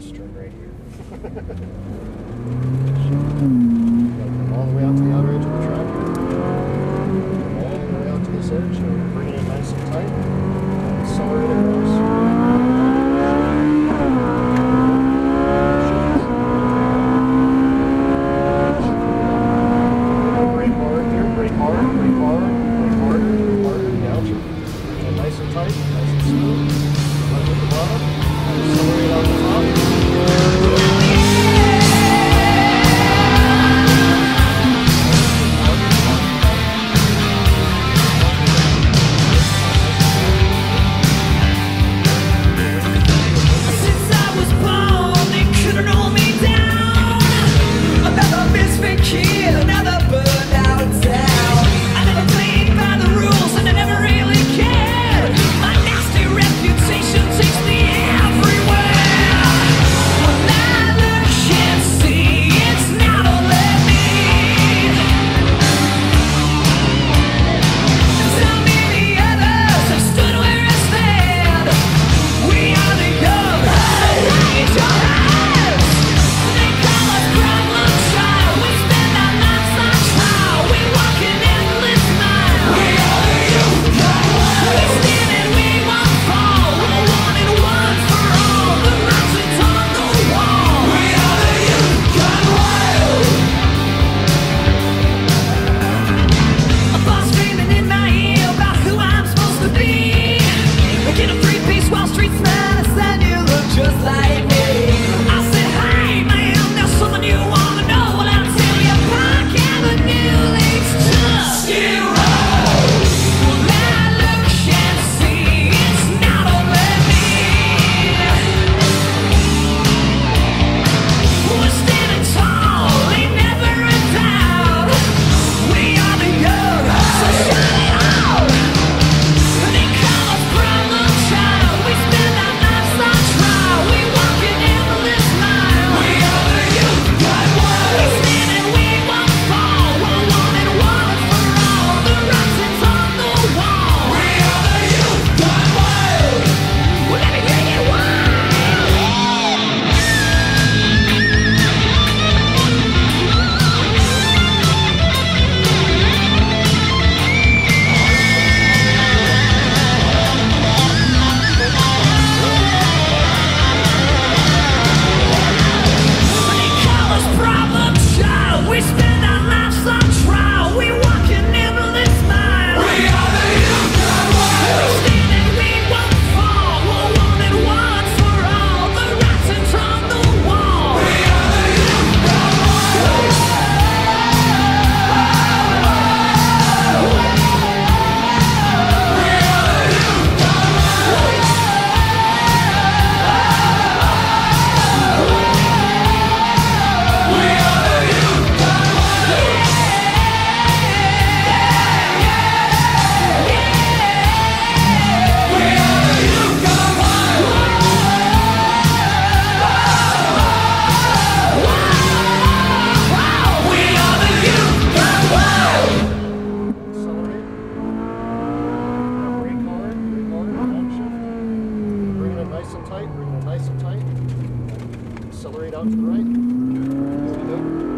just right here. tight, we're going to nice and tight. Accelerate out to the right.